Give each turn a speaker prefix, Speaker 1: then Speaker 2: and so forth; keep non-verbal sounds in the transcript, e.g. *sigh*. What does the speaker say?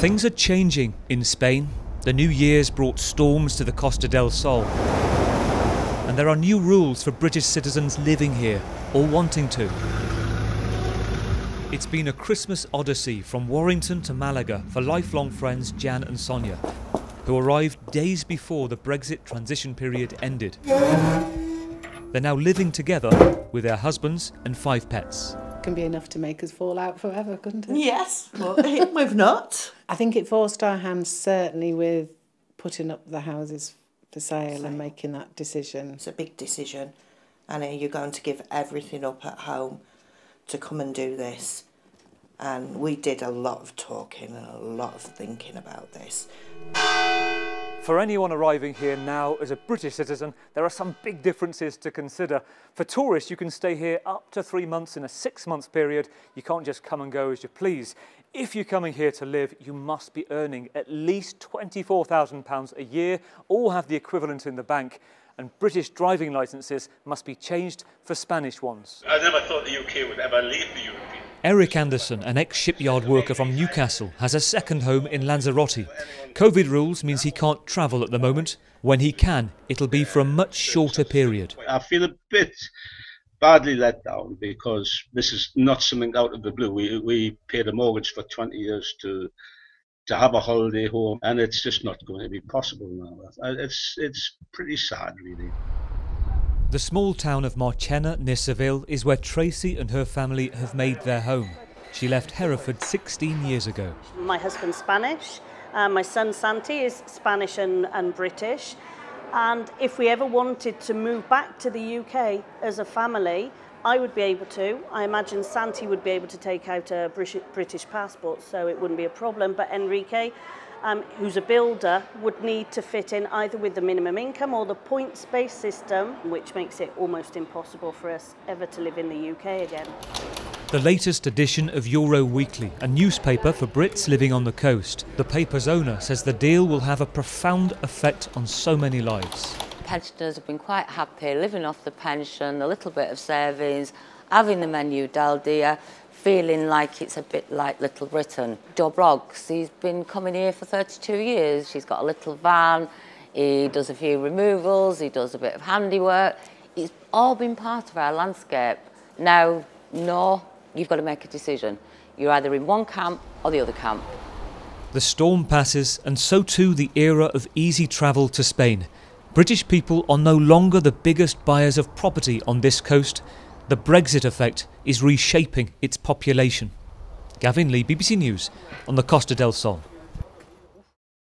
Speaker 1: Things are changing in Spain. The new year's brought storms to the Costa del Sol. And there are new rules for British citizens living here or wanting to. It's been a Christmas odyssey from Warrington to Malaga for lifelong friends Jan and Sonia, who arrived days before the Brexit transition period ended. They're now living together with their husbands and five pets.
Speaker 2: Can be enough to make us fall out forever, couldn't it?
Speaker 3: Yes, but *laughs* we've not.
Speaker 2: I think it forced our hands certainly with putting up the houses for sale and making that decision.
Speaker 3: It's a big decision, and you're going to give everything up at home to come and do this. And we did a lot of talking and a lot of thinking about this.
Speaker 1: For anyone arriving here now as a British citizen, there are some big differences to consider. For tourists, you can stay here up to three months in a six months period. You can't just come and go as you please. If you're coming here to live, you must be earning at least £24,000 a year or have the equivalent in the bank. And British driving licences must be changed for Spanish ones.
Speaker 4: I never thought the UK would ever leave the European
Speaker 1: Eric Anderson, an ex-shipyard worker from Newcastle, has a second home in Lanzarote. Covid rules means he can't travel at the moment. When he can, it'll be for a much shorter period.
Speaker 5: I feel a bit badly let down because this is not something out of the blue. We we paid a mortgage for 20 years to to have a holiday home, and it's just not going to be possible now. It's it's pretty sad, really.
Speaker 1: The small town of Marchena near Seville is where Tracy and her family have made their home. She left Hereford 16 years ago.
Speaker 6: My husband's Spanish, uh, my son Santi is Spanish and, and British. And if we ever wanted to move back to the UK as a family, I would be able to. I imagine Santi would be able to take out a British passport, so it wouldn't be a problem. But Enrique, um, who's a builder, would need to fit in either with the minimum income or the points-based system, which makes it almost impossible for us ever to live in the UK again.
Speaker 1: The latest edition of Euro Weekly, a newspaper for Brits living on the coast. The paper's owner says the deal will have a profound effect on so many lives.
Speaker 7: Pensioners have been quite happy living off the pension, a little bit of savings, having the menu del dia, feeling like it's a bit like Little Britain. Dobroggs, he's been coming here for 32 years. He's got a little van, he does a few removals, he does a bit of handiwork. It's all been part of our landscape. Now, no, you've got to make a decision. You're either in one camp or the other camp.
Speaker 1: The storm passes, and so too the era of easy travel to Spain. British people are no longer the biggest buyers of property on this coast, the Brexit effect is reshaping its population. Gavin Lee, BBC News, on the Costa del Sol.